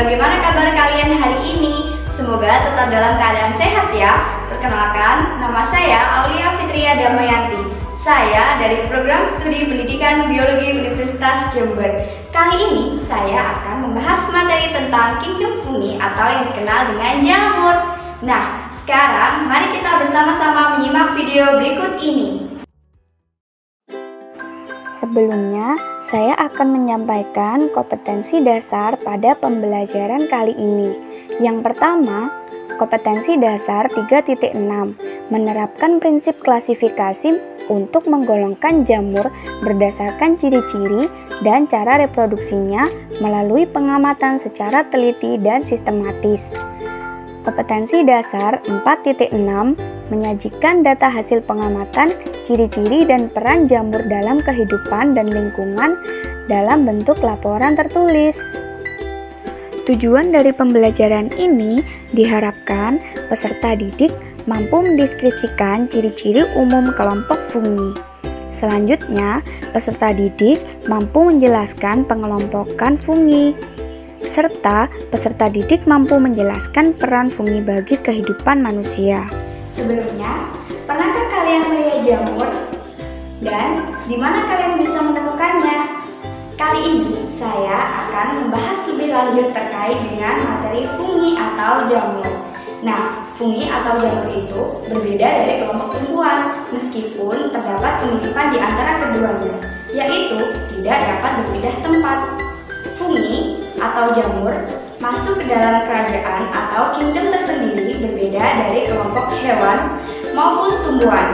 bagaimana kabar kalian hari ini? Semoga tetap dalam keadaan sehat ya. Perkenalkan, nama saya Aulia Fitria Damayanti. Saya dari Program Studi Pendidikan Biologi Universitas Jember. Kali ini saya akan membahas materi tentang kingdom fungi atau yang dikenal dengan jamur. Nah, sekarang mari kita bersama-sama menyimak video berikut ini Sebelumnya, saya akan menyampaikan kompetensi dasar pada pembelajaran kali ini. Yang pertama, kompetensi dasar 3.6 menerapkan prinsip klasifikasi untuk menggolongkan jamur berdasarkan ciri-ciri dan cara reproduksinya melalui pengamatan secara teliti dan sistematis. Kompetensi dasar 4.6 menyajikan data hasil pengamatan, ciri-ciri dan peran jamur dalam kehidupan dan lingkungan dalam bentuk laporan tertulis. Tujuan dari pembelajaran ini diharapkan peserta didik mampu mendeskripsikan ciri-ciri umum kelompok fungi. Selanjutnya, peserta didik mampu menjelaskan pengelompokan fungi serta peserta didik mampu menjelaskan peran fungi bagi kehidupan manusia. Sebelumnya, pernahkah kalian melihat jamur? Dan di mana kalian bisa menemukannya? Kali ini saya akan membahas lebih lanjut terkait dengan materi fungi atau jamur. Nah, fungi atau jamur itu berbeda dari kelompok tumbuhan, meskipun terdapat kemiripan di antara keduanya, yaitu tidak dapat berpindah tempat. Fungi atau jamur masuk ke dalam kerajaan atau kingdom tersendiri berbeda dari kelompok hewan maupun tumbuhan.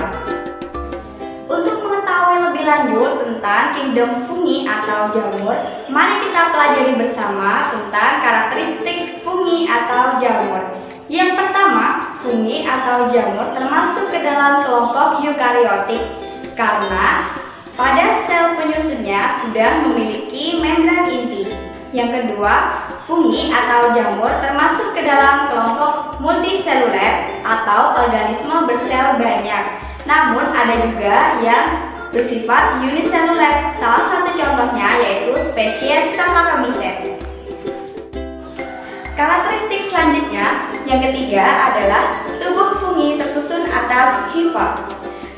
Untuk mengetahui lebih lanjut tentang kingdom fungi atau jamur, mari kita pelajari bersama tentang karakteristik fungi atau jamur. Yang pertama, fungi atau jamur termasuk ke dalam kelompok eukariotik karena pada sel penyusunnya sudah memiliki membran inti. Yang kedua, fungi atau jamur termasuk ke dalam kelompok multiseluler atau organisme bersel banyak. Namun ada juga yang bersifat uniseluler. Salah satu contohnya yaitu spesies Saccharomyces. Karakteristik selanjutnya, yang ketiga adalah tubuh fungi tersusun atas hifa.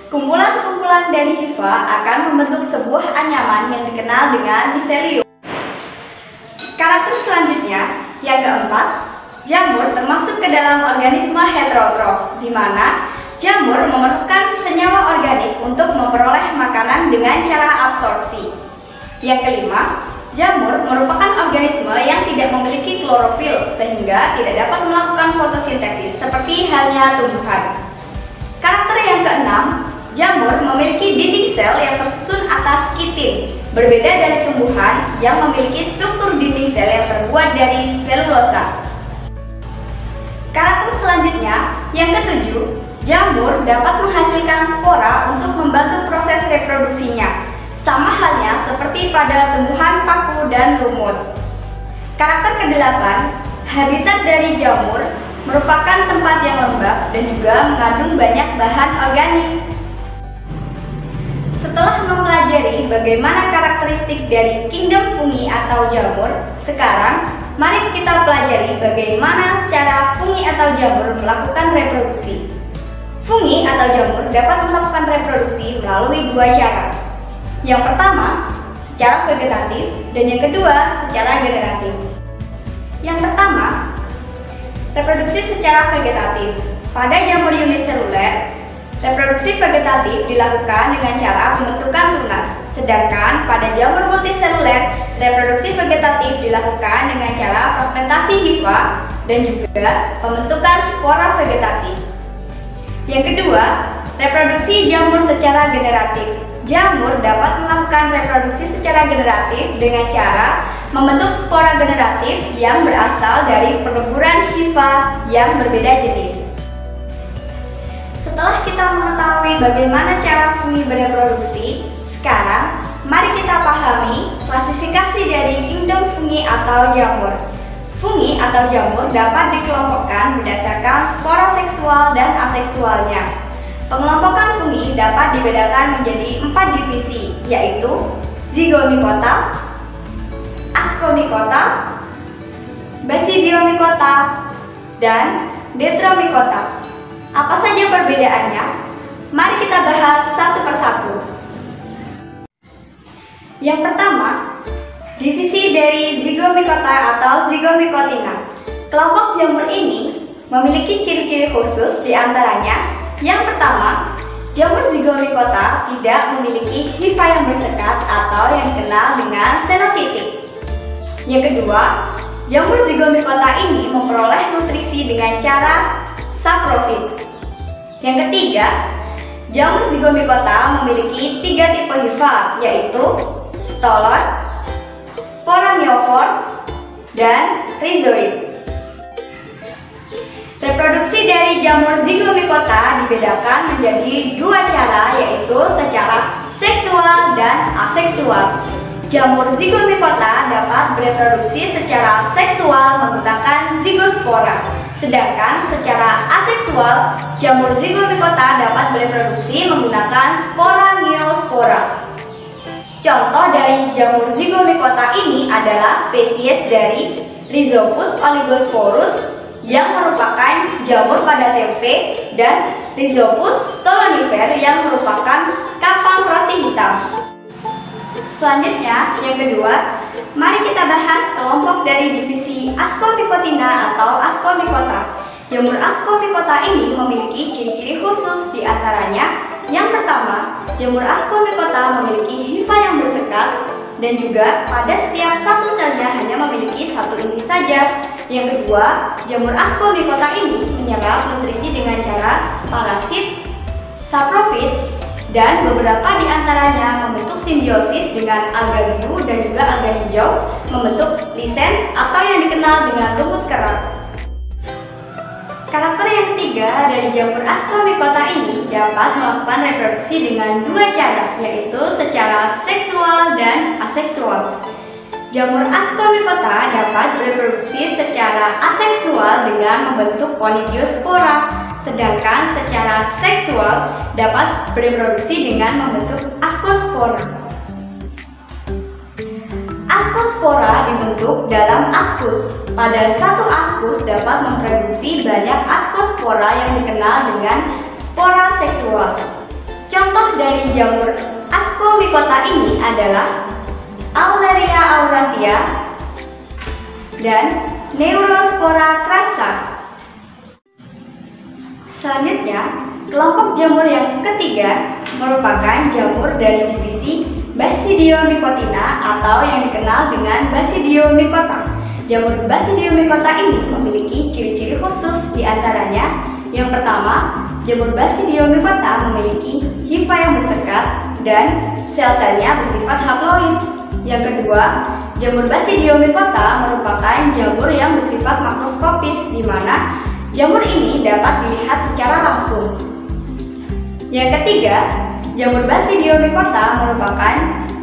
Kumpulan-kumpulan dari hifa akan membentuk sebuah anyaman yang dikenal dengan miselium. Karakter selanjutnya, yang keempat, jamur termasuk ke dalam organisme heterotrof, di mana jamur memerlukan senyawa organik untuk memperoleh makanan dengan cara absorpsi. Yang kelima, jamur merupakan organisme yang tidak memiliki klorofil sehingga tidak dapat melakukan fotosintesis seperti halnya tumbuhan. Karakter yang keenam, Jamur memiliki dinding sel yang tersusun atas kitin, berbeda dari tumbuhan yang memiliki struktur dinding sel yang terbuat dari selulosa. Karakter selanjutnya, yang ketujuh, jamur dapat menghasilkan spora untuk membantu proses reproduksinya, sama halnya seperti pada tumbuhan paku dan lumut. Karakter kedelapan, habitat dari jamur merupakan tempat yang lembab dan juga mengandung banyak bahan organik. Setelah mempelajari bagaimana karakteristik dari kingdom fungi atau jamur, sekarang mari kita pelajari bagaimana cara fungi atau jamur melakukan reproduksi. Fungi atau jamur dapat melakukan reproduksi melalui dua cara. Yang pertama, secara vegetatif dan yang kedua, secara generatif. Yang pertama, reproduksi secara vegetatif. Pada jamur uniseluler, Reproduksi vegetatif dilakukan dengan cara pembentukan tunas, sedangkan pada jamur multiseluler, reproduksi vegetatif dilakukan dengan cara fermentasi hifa dan juga pembentukan spora vegetatif. Yang kedua, reproduksi jamur secara generatif. Jamur dapat melakukan reproduksi secara generatif dengan cara membentuk spora generatif yang berasal dari peleburan hifa yang berbeda jenis. Setelah kita mengetahui bagaimana cara fungi bereproduksi, sekarang mari kita pahami klasifikasi dari kingdom fungi atau jamur. Fungi atau jamur dapat dikelompokkan berdasarkan spora seksual dan aseksualnya. Pengelompokan fungi dapat dibedakan menjadi empat divisi, yaitu zigomikota, ascomycota, basidiomycota, dan detromycota. Apa saja perbedaannya? Mari kita bahas satu persatu. Yang pertama, divisi dari zygomycota atau zygomycotina. Kelompok jamur ini memiliki ciri-ciri khusus di antaranya yang pertama, jamur zygomicota tidak memiliki hifa yang bersekat atau yang dikenal dengan senositik. Yang kedua, jamur zygomicota ini memperoleh nutrisi dengan cara saprofit. Yang ketiga, jamur zygomicota memiliki tiga tipe hifa, yaitu stolon, sporamiofor, dan rhizoid. Reproduksi dari jamur zygomicota dibedakan menjadi dua cara yaitu secara seksual dan aseksual. Jamur zygomicota dapat bereproduksi secara seksual menggunakan zygospora. Sedangkan secara aseksual, jamur zygomicota dapat bereproduksi menggunakan spora neospora. Contoh dari jamur zygomicota ini adalah spesies dari Rhizopus oligosporus yang merupakan jamur pada tempe dan Rhizopus tolonifer yang merupakan kapal roti hitam. Selanjutnya, yang kedua, mari kita bahas kelompok dari divisi Ascomycotina atau Ascomycota. Jamur Ascomycota ini memiliki ciri-ciri khusus di antaranya yang pertama, jamur Ascomycota memiliki hifa yang bersekat dan juga pada setiap satu selnya hanya memiliki satu inti saja. Yang kedua, jamur ascomycota ini menyerap nutrisi dengan cara parasit, saprofit, dan beberapa di antaranya membentuk simbiosis dengan alga biru dan juga alga hijau membentuk lisens atau yang dikenal dengan rumput kerak. Karakter yang ketiga dari jamur ascomycota ini dapat melakukan reproduksi dengan dua cara, yaitu secara seksual dan aseksual. Jamur ascomycota dapat bereproduksi secara aseksual dengan membentuk conidiospora, sedangkan secara seksual dapat bereproduksi dengan membentuk ascospora. Ascospora dibentuk dalam askus. Pada satu askus dapat memproduksi banyak ascospora yang dikenal dengan spora seksual. Contoh dari jamur ascomycota ini adalah Auleria auratia dan Neurospora crassa. Selanjutnya, kelompok jamur yang ketiga merupakan jamur dari divisi Basidiomycotina atau yang dikenal dengan Basidiomycota. Jamur Basidiomycota ini memiliki ciri-ciri khusus di antaranya yang pertama, jamur Basidiomycota memiliki hifa yang bersekat dan sel-selnya bersifat haploid. Yang kedua, jamur Basidiomycota merupakan jamur yang bersifat makroskopis di mana jamur ini dapat dilihat secara langsung. Yang ketiga, Jamur Basidiomycota merupakan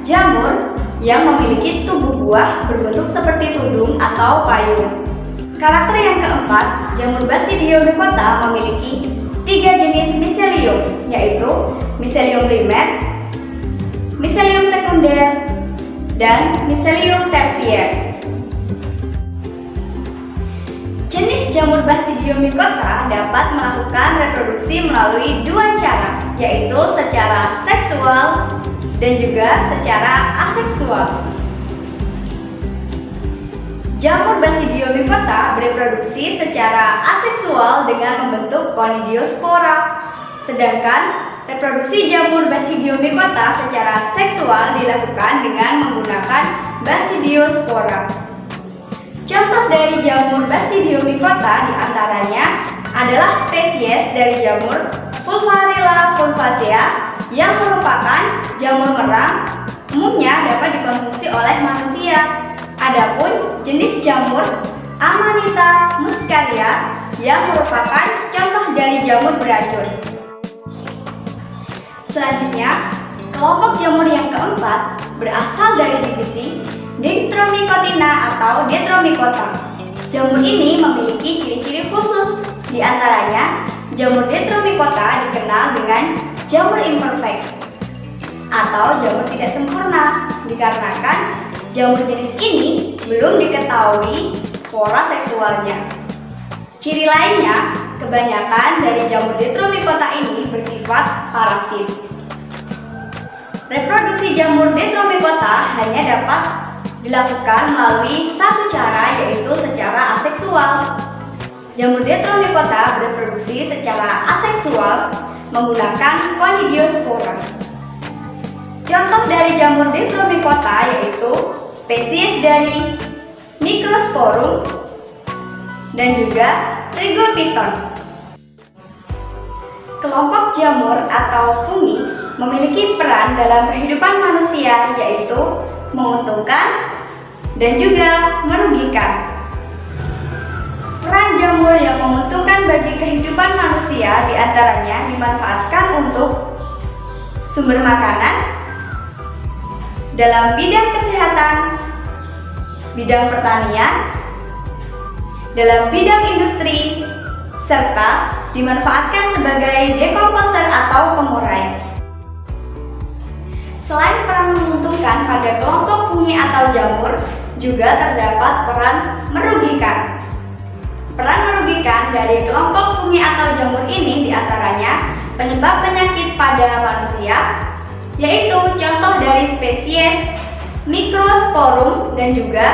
jamur yang memiliki tubuh buah berbentuk seperti tudung atau payung. Karakter yang keempat, jamur Basidiomycota memiliki tiga jenis miselium, yaitu miselium primer, miselium sekunder, dan miselium tersier. Jenis jamur Basidiomycota dapat melakukan reproduksi melalui dua cara, yaitu secara seksual dan juga secara aseksual. Jamur Basidiomycota bereproduksi secara aseksual dengan membentuk conidiospora, sedangkan reproduksi jamur Basidiomycota secara seksual dilakukan dengan menggunakan Basidiospora. Contoh dari jamur Basidiomycota di antaranya adalah spesies dari jamur Pulvarilla pulvacea yang merupakan jamur merang umumnya dapat dikonsumsi oleh manusia. Adapun jenis jamur Amanita muscaria yang merupakan contoh dari jamur beracun. Selanjutnya, kelompok jamur yang keempat berasal dari divisi Dictromycotina atau Detromycota. Jamur ini memiliki ciri-ciri khusus. Di antaranya, jamur Detromycota dikenal dengan jamur imperfect atau jamur tidak sempurna dikarenakan jamur jenis ini belum diketahui spora seksualnya. Ciri lainnya, kebanyakan dari jamur Detromycota ini bersifat parasit. Reproduksi jamur Detromycota hanya dapat dilakukan melalui satu cara yaitu secara aseksual. Jamur Detromycota bereproduksi secara aseksual menggunakan konidiospora. Contoh dari jamur Detromycota yaitu spesies dari Microsporum dan juga trigopiton. Kelompok jamur atau fungi memiliki peran dalam kehidupan manusia yaitu menguntungkan dan juga merugikan. Peran jamur yang menguntungkan bagi kehidupan manusia di antaranya dimanfaatkan untuk sumber makanan, dalam bidang kesehatan, bidang pertanian, dalam bidang industri, serta dimanfaatkan sebagai dekomposer atau pengurai. Selain peran menguntungkan pada kelompok fungi atau jamur, juga terdapat peran merugikan. Peran merugikan dari kelompok fungi atau jamur ini di antaranya penyebab penyakit pada manusia, yaitu contoh dari spesies Microsporum dan juga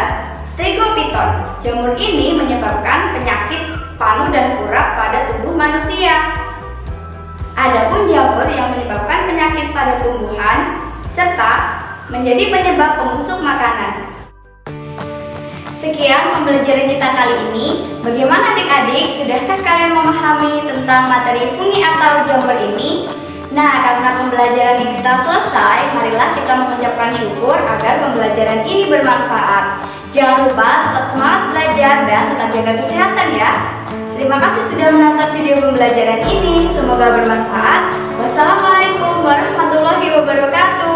Trigopiton. Jamur ini menyebabkan penyakit palu dan kurap pada tubuh manusia. Adapun jamur yang menyebabkan penyakit pada tumbuhan serta menjadi penyebab pembusuk makanan. Sekian pembelajaran kita kali ini. Bagaimana adik-adik? Sudahkah kalian memahami tentang materi fungi atau jamur ini? Nah, karena pembelajaran kita selesai, marilah kita mengucapkan syukur agar pembelajaran ini bermanfaat. Jangan lupa tetap semangat belajar dan tetap jaga kesehatan ya. Terima kasih sudah menonton video pembelajaran ini. Semoga bermanfaat. Wassalamualaikum warahmatullahi wabarakatuh.